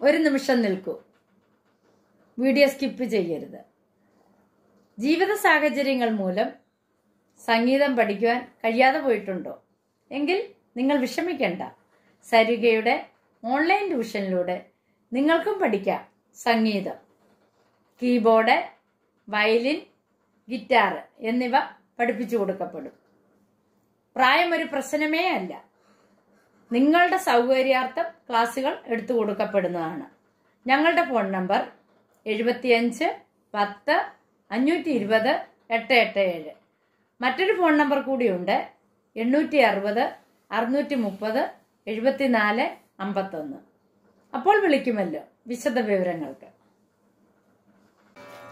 ഒരു നിമിഷം നിൽക്കൂ. വീഡിയോ സ്കിപ്പ് ചെയ്യരുത്. ജീവിത സാഹചര്യങ്ങൾ മൂലം സംഗീതം പഠിക്കുവാൻ കഴിയാതെ പോയിട്ടുണ്ടോ? എങ്കിൽ നിങ്ങൾ വിഷമിക്കേണ്ട. സരികയുടെ ഓൺലൈൻ ട്യൂഷനിലൂടെ നിങ്ങൾക്കും പഠിക്കാം സംഗീതം. കീബോർഡ് വയലിൻ ഗിറ്റാർ എന്നിവ പഠിപ്പിച്ചു കൊടുക്കപ്പെടും. പ്രായം ഒരു പ്രശ്നമേ അല്ല. നിങ്ങളുടെ സൗകര്യാർത്ഥം ക്ലാസുകൾ എടുത്തു കൊടുക്കപ്പെടുന്നതാണ്. ഞങ്ങളുടെ ഫോൺ നമ്പർ എഴുപത്തിയഞ്ച് പത്ത് അഞ്ഞൂറ്റി ഇരുപത് എട്ട് എട്ട് ഏഴ്. മറ്റൊരു ഫോൺ നമ്പർ കൂടിയുണ്ട് എണ്ണൂറ്റി അറുപത് അറുന്നൂറ്റി മുപ്പത് എഴുപത്തിനാല് അമ്പത്തൊന്ന്. അപ്പോൾ വിളിക്കുമല്ലോ വിശദ വിവരങ്ങൾക്ക്.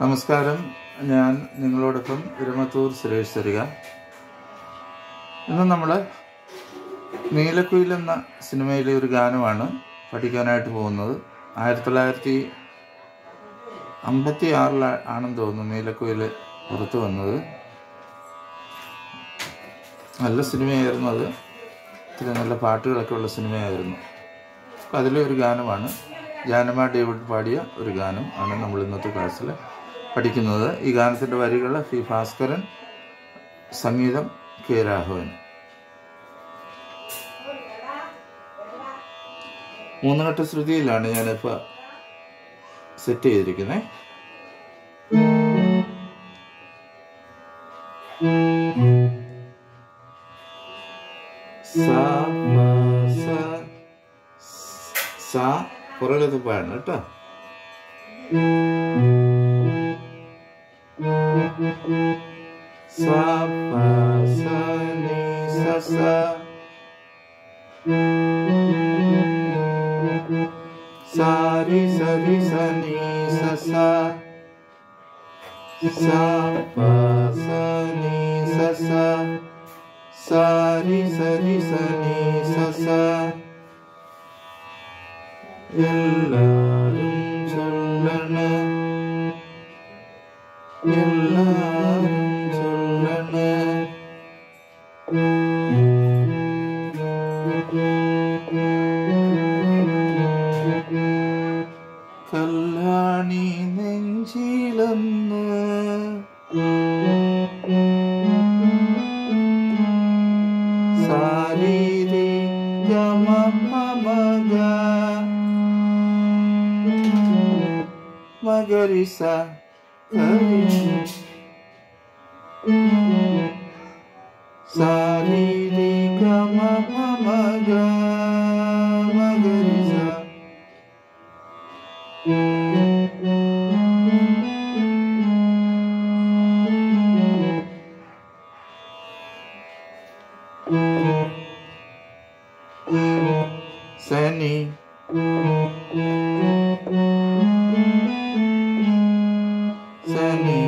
നമസ്കാരം. ഞാൻ നിങ്ങളോടൊപ്പം ഇരുമത്തൂർ സുരേഷ് തരിക. ഇന്ന് നമ്മൾ നീലക്കുയിൽ എന്ന സിനിമയിലെ ഒരു ഗാനമാണ് പഠിക്കാനായിട്ട് പോകുന്നത്. ആയിരത്തി തൊള്ളായിരത്തി അമ്പത്തി ആറിൽ ആണെന്ന് തോന്നുന്നു നീലക്കുയിൽ പുറത്തു വന്നത്. നല്ല സിനിമയായിരുന്നു അത്. ഇത്തിരി നല്ല പാട്ടുകളൊക്കെ ഉള്ള സിനിമയായിരുന്നു. അപ്പം അതിലെ ഒരു ഗാനമാണ്. ജാനമ ഡേവിഡ് പാടിയ ഒരു ഗാനം ആണ് നമ്മൾ ഇന്നത്തെ ക്ലാസ്സിൽ പഠിക്കുന്നത്. ഈ ഗാനത്തിന്റെ വരികൾ ഫി ഭാസ്കരൻ സംഗീതം കെ രാഘവൻ. മൂന്നുകെട്ട് ശ്രുതിയിലാണ് ഞാനിപ്പോൾ സെറ്റ് ചെയ്തിരിക്കുന്നത് സ പുറകിലത്ത് പാടണം കേട്ടോ. പ സ നി re sa re sa ni sa. Sa sa pa sa ni sa sa. Sa re sa re sa ni sa. Sa illa Margarita. Mm. Sarili ka mama. സനി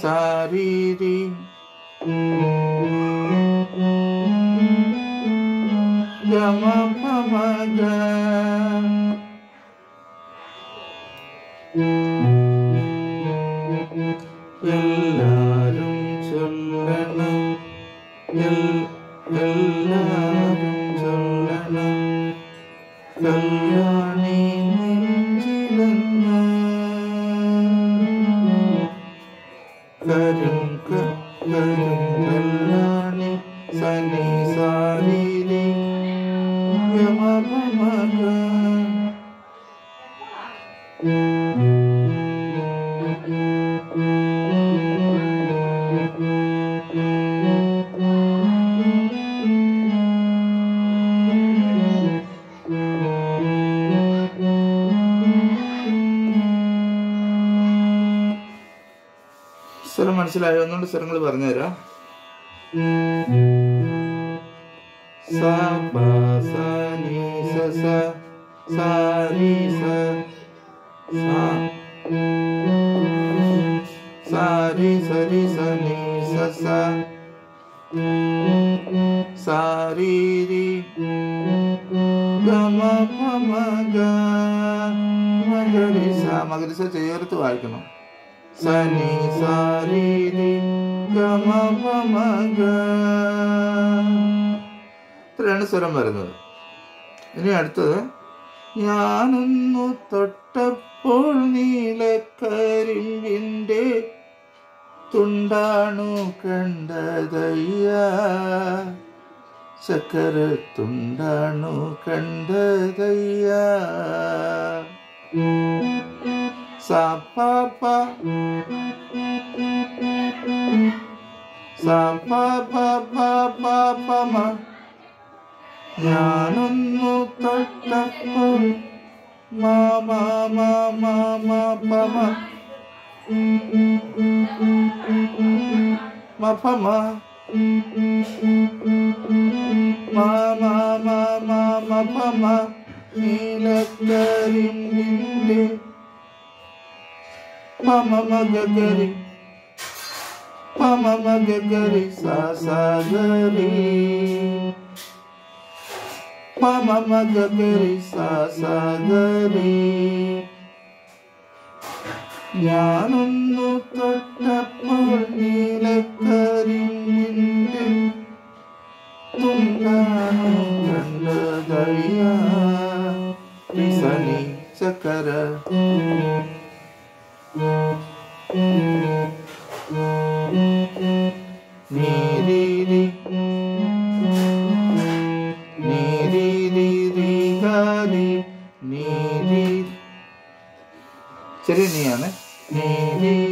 സാരീരി ഗമ മമഗ എല്ലാരും ചൊല്ലണം എൽ- എല്ലാരും ചൊല്ലണം കല്യാണി Mani, Mani, Mani, മനസ്സിലായോ ഒന്നുകൊണ്ട് സ്വരങ്ങൾ പറഞ്ഞുതരാം. മകരിസ ചേർത്ത് വായിക്കണം. മ ഗ ഇത്രയാണ് സ്വരം വരുന്നത്. ഇനി അടുത്തത്. ഞാനൊന്നു തൊട്ടപ്പോൾ നീലക്കരിമ്പിന്റെ തുണ്ടാണു കണ്ടതയ്യ. ചക്കര തുണ്ടാണു കണ്ടതയ്യ. സാപ്പാപ്പ സാപ്പാപ്പ ഞാനൊന്നു തൊട്ടപ്പോൾ മാമാ മാമാ മാമ മപമ മാമാ മാമാ മപമ നീലക്കരിമ്പിൻ്റെ mama magagaling mama magagaling sa sagaling mama magagaling sa sagaling Yanun no tatap നീരീരി നീരീരി Gary നീരി ചെറിയ നീയാണ് നീരീരി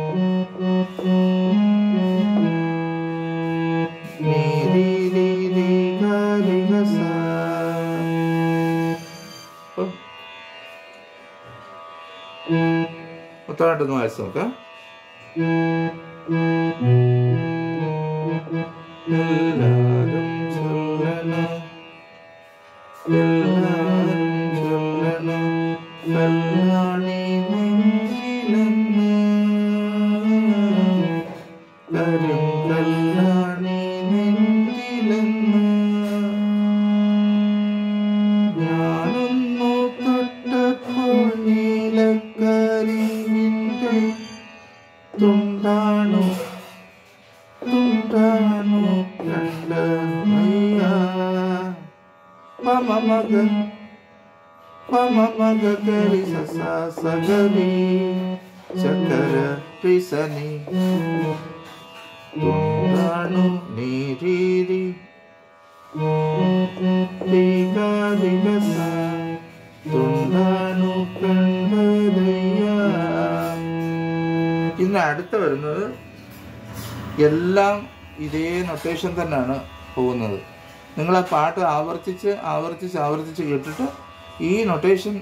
cada numa lição, tá? Thank you. ഇന്ന് വരുന്നത് എല്ലാം ഇതേ നൊട്ടേഷൻ തന്നെയാണ്. പോകുന്നത്. നിങ്ങൾ ആ പാട്ട് ആവർത്തിച്ച് ആവർത്തിച്ച് ആവർത്തിച്ച് കേട്ടിട്ട് ഈ നൊട്ടേഷൻ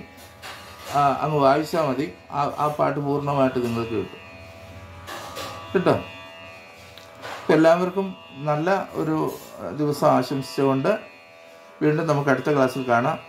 അങ്ങ് വായിച്ചാൽ മതി. ആ ആ പാട്ട് പൂർണമായിട്ട് നിങ്ങൾക്ക് കിട്ടും. കേട്ടോ? എല്ലാവർക്കും നല്ല ഒരു ദിവസം ആശംസിച്ചുകൊണ്ട് വീണ്ടും നമുക്ക് അടുത്ത ക്ലാസ്സിൽ കാണാം.